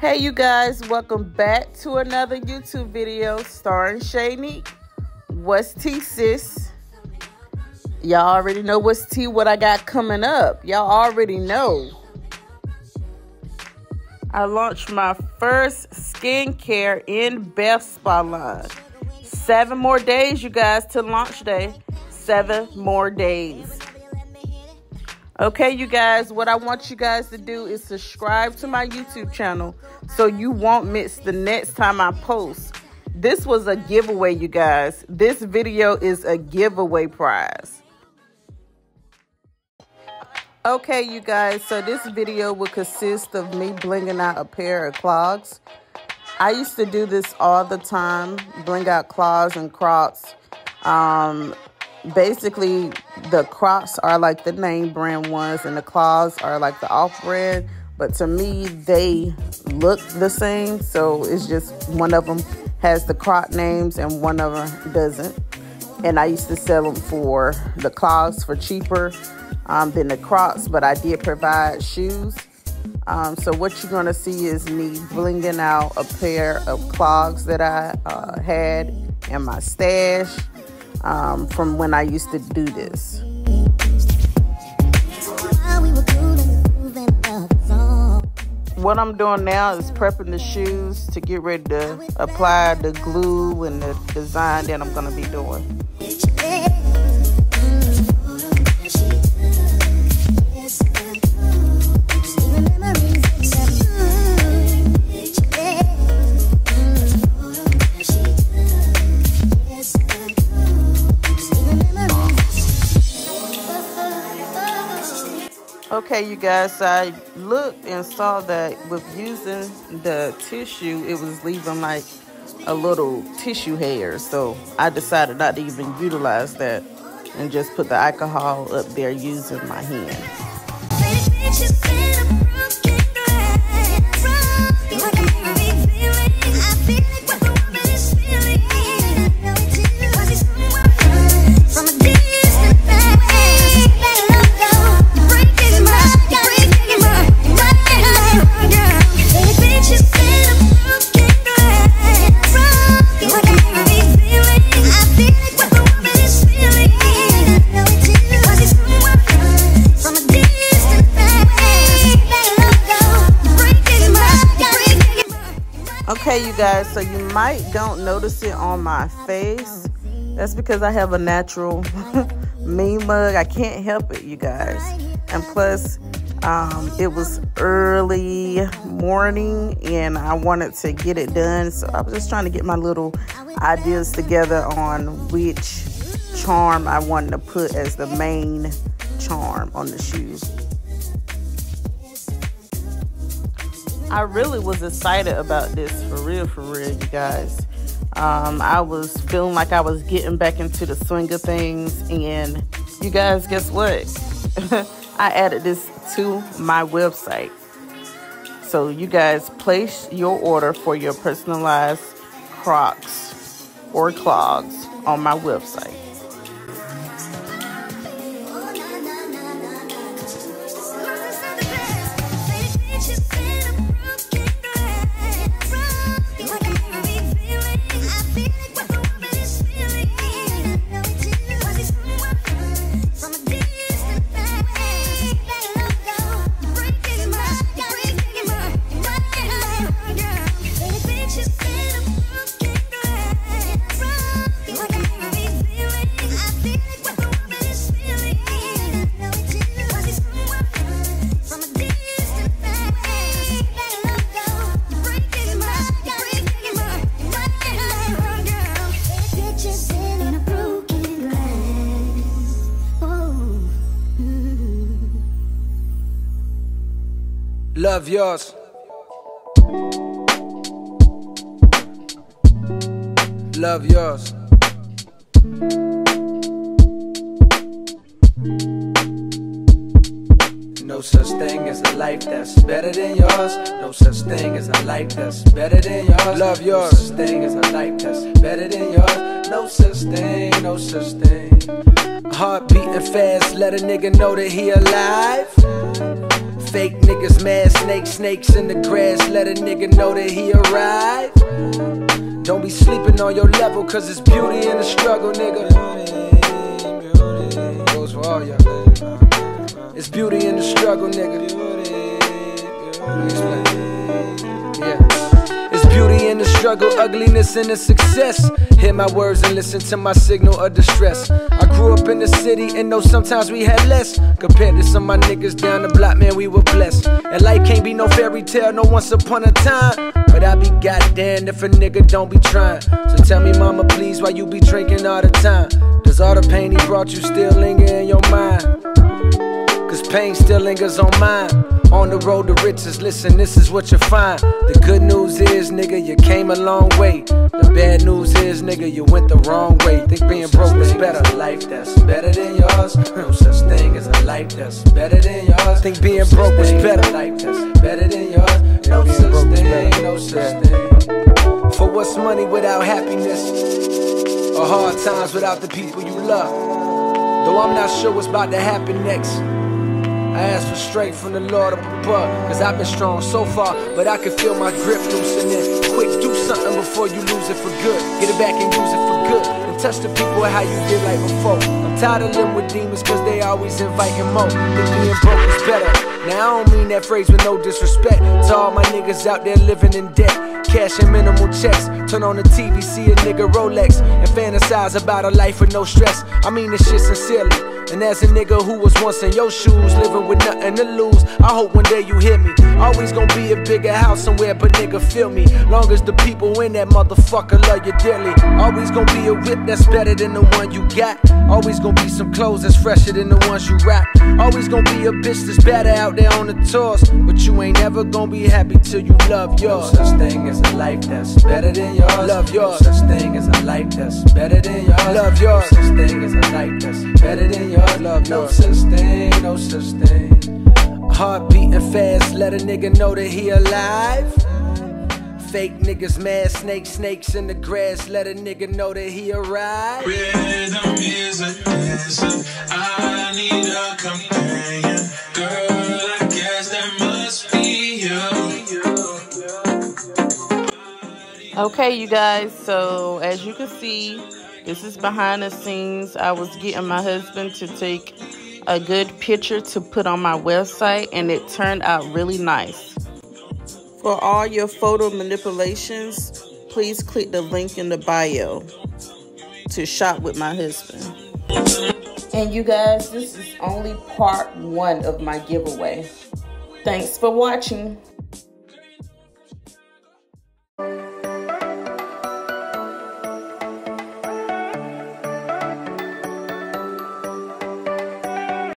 Hey you guys, welcome back to another YouTube video starring Shani. What's T sis? Y'all already know what's T what I got coming up. Y'all already know. I launched my first skincare in Best Spa line. Seven more days, you guys, to launch day. Seven more days. Okay, you guys, what I want you guys to do is subscribe to my YouTube channel so you won't miss the next time I post. This was a giveaway, you guys. This video is a giveaway prize. Okay, you guys, so this video will consist of me blinging out a pair of clogs. I used to do this all the time, bling out clogs and crocs. Um, basically the Crocs are like the name brand ones and the claws are like the off brand but to me they look the same. So it's just one of them has the Croc names and one of them doesn't. And I used to sell them for the clogs for cheaper um, than the Crocs but I did provide shoes. Um, so what you're gonna see is me blinging out a pair of clogs that I uh, had in my stash um, from when I used to do this. What I'm doing now is prepping the shoes to get ready to apply the glue and the design that I'm going to be doing. Okay, you guys, I looked and saw that with using the tissue, it was leaving like a little tissue hair. So I decided not to even utilize that and just put the alcohol up there using my hand. Okay, you guys, so you might don't notice it on my face. That's because I have a natural mean mug. I can't help it, you guys. And plus, um, it was early morning and I wanted to get it done. So I was just trying to get my little ideas together on which charm I wanted to put as the main charm on the shoe. I really was excited about this for real, for real, you guys. Um, I was feeling like I was getting back into the swing of things, and you guys, guess what? I added this to my website. So you guys place your order for your personalized Crocs or clogs on my website. Love yours. Love yours. No such thing as a life that's better than yours. No such thing as a life that's better than yours. Love yours. No such thing as a life that's better than yours. No such thing, no such thing. Heart beating fast, let a nigga know that he alive. Fake niggas, mad snakes, snakes in the grass. Let a nigga know that he arrived. Don't be sleeping on your level, cause it's beauty in the struggle, nigga. Goes for all y'all. It's beauty in the struggle, nigga. Struggle, ugliness and the success. Hear my words and listen to my signal of distress. I grew up in the city and know sometimes we had less. Compared to some of my niggas down the block, man, we were blessed. And life can't be no fairy tale, no once upon a time. But I be goddamn if a nigga don't be trying. So tell me, mama, please, why you be drinking all the time? Does all the pain he brought you still linger in your mind? Cause pain still lingers on mine. On the road to riches, listen, this is what you find. The good news is, nigga, you came a long way. The bad news is, nigga, you went the wrong way. Think being broke is better. A life that's better than yours. No such thing as a life that's better than yours. Think being broke is better. Life that's better than yours. No such thing, no such thing. For what's money without happiness? Or hard times without the people you love? Though I'm not sure what's about to happen next. I ask for strength from the Lord up above. Cause I've been strong so far, but I can feel my grip loosening. Quick, do something before you lose it for good. Get it back and use it for good. And touch the people how you did like before. I'm tired of living with demons cause they always inviting more. Think being broke is better. Now I don't mean that phrase with no disrespect to all my niggas out there living in debt. Cashing minimal checks. Turn on the TV, see a nigga Rolex, and fantasize about a life with no stress. I mean this shit sincerely. And as a nigga who was once in your shoes, living with nothing to lose, I hope one day you hear me. Always gonna be a bigger house somewhere, but nigga, feel me. Long as the people in that motherfucker love you dearly. Always gonna be a whip that's better than the one you got. Always gonna be some clothes that's fresher than the ones you rock. Always gonna be a bitch that's better out there on the tours. But you ain't never gonna be happy till you love yours. No such thing as a life that's better than yours. Love yours. No such thing as a life that's better than yours. Love yours. No such thing as a life that's better than yours. Love no such thing, no such thing. Heart beating fast, let a nigga know that he alive. Fake niggas, mad snakes, snakes in the grass. Let a nigga know that he arrived. Rhythm is a dancer. I need a companion. Girl, I guess that must be you. Okay, you guys, so as you can see, this is behind the scenes. I was getting my husband to take a good picture to put on my website, and it turned out really nice. For all your photo manipulations, please click the link in the bio to shop with my husband. And you guys, this is only part one of my giveaway. Thanks for watching.